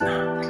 No.